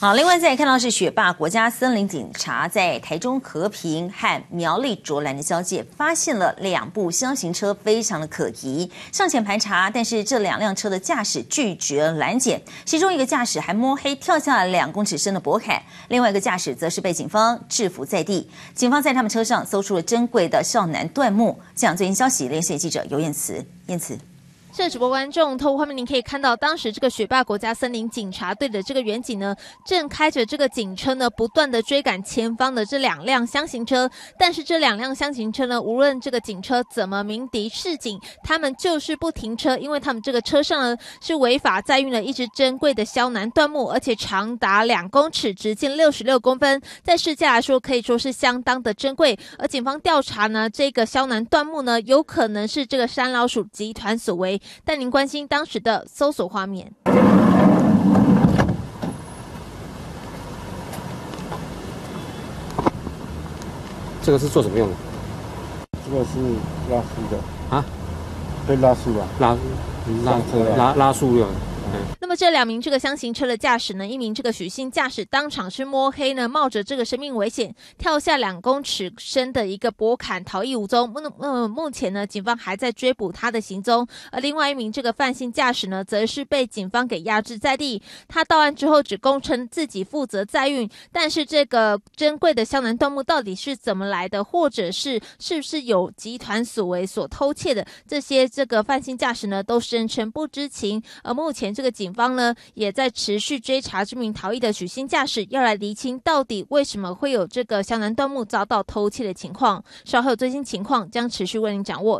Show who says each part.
Speaker 1: 好，另外再看到是雪霸国家森林警察在台中和平和苗栗卓兰的交界，发现了两部箱型车，非常的可疑，上前盘查，但是这两辆车的驾驶拒绝拦检，其中一个驾驶还摸黑跳下了两公尺深的博坎，另外一个驾驶则是被警方制服在地。警方在他们车上搜出了珍贵的少男椴木。这样最新消息，连线记者尤燕慈，燕慈。
Speaker 2: 这直播观众透过画面，您可以看到，当时这个雪霸国家森林警察队的这个远景呢，正开着这个警车呢，不断的追赶前方的这两辆箱型车。但是这两辆箱型车呢，无论这个警车怎么鸣笛示警，他们就是不停车，因为他们这个车上呢是违法载运了一只珍贵的肖楠椴木，而且长达两公尺，直径六十六公分，在市价来说可以说是相当的珍贵。而警方调查呢，这个肖楠椴木呢，有可能是这个山老鼠集团所为。带您关心当时的搜索画面。
Speaker 3: 这个是做什么用的？
Speaker 4: 这个是拉树的
Speaker 3: 啊，
Speaker 4: 可以拉树啊，
Speaker 3: 拉拉拉拉树用。
Speaker 2: 那那么这两名这个箱型车的驾驶呢，一名这个许姓驾驶当场是摸黑呢，冒着这个生命危险跳下两公尺深的一个博坎逃逸无踪。那么目前呢，警方还在追捕他的行踪。而另外一名这个范姓驾驶呢，则是被警方给压制在地。他到案之后只供称自己负责载运，但是这个珍贵的香楠椴木到底是怎么来的，或者是是不是有集团所为所偷窃的，这些这个范姓驾驶呢，都声称不知情。而目前这个警方呢，也在持续追查这名逃逸的许姓驾驶，要来厘清到底为什么会有这个湘南端木遭到偷窃的情况。稍后最新情况将持续为您掌握。